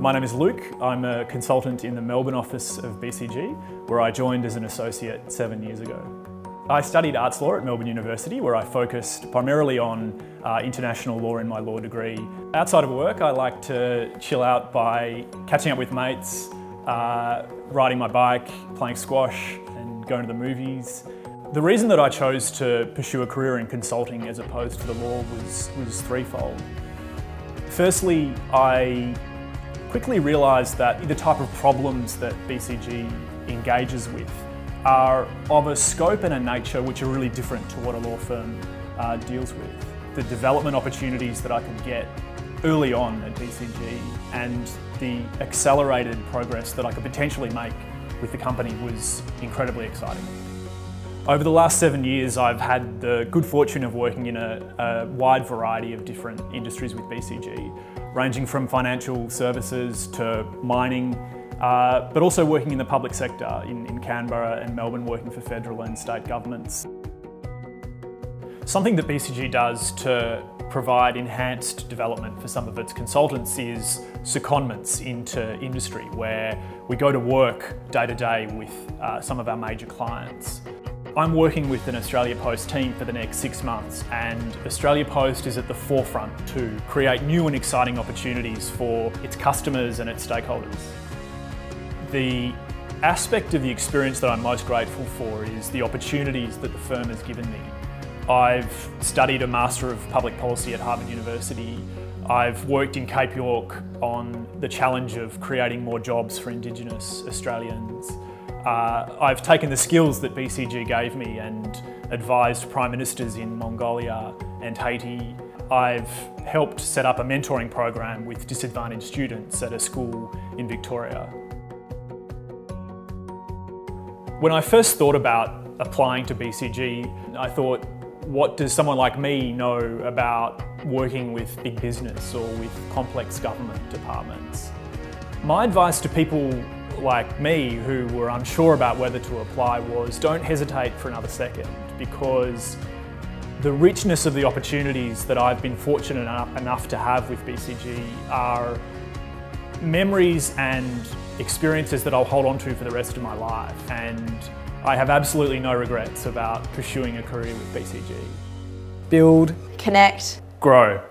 My name is Luke. I'm a consultant in the Melbourne office of BCG, where I joined as an associate seven years ago. I studied arts law at Melbourne University, where I focused primarily on uh, international law in my law degree. Outside of work, I like to chill out by catching up with mates, uh, riding my bike, playing squash, and going to the movies. The reason that I chose to pursue a career in consulting as opposed to the law was, was threefold. Firstly, I quickly realised that the type of problems that BCG engages with are of a scope and a nature which are really different to what a law firm uh, deals with. The development opportunities that I could get early on at BCG and the accelerated progress that I could potentially make with the company was incredibly exciting. Over the last seven years, I've had the good fortune of working in a, a wide variety of different industries with BCG, ranging from financial services to mining, uh, but also working in the public sector in, in Canberra and Melbourne, working for federal and state governments. Something that BCG does to provide enhanced development for some of its consultants is secondments into industry, where we go to work day to day with uh, some of our major clients. I'm working with an Australia Post team for the next six months and Australia Post is at the forefront to create new and exciting opportunities for its customers and its stakeholders. The aspect of the experience that I'm most grateful for is the opportunities that the firm has given me. I've studied a Master of Public Policy at Harvard University. I've worked in Cape York on the challenge of creating more jobs for Indigenous Australians. Uh, I've taken the skills that BCG gave me and advised Prime Ministers in Mongolia and Haiti. I've helped set up a mentoring program with disadvantaged students at a school in Victoria. When I first thought about applying to BCG, I thought, what does someone like me know about working with big business or with complex government departments? My advice to people like me who were unsure about whether to apply was don't hesitate for another second because the richness of the opportunities that I've been fortunate enough to have with BCG are memories and experiences that I'll hold on to for the rest of my life and I have absolutely no regrets about pursuing a career with BCG. Build. Connect. Grow.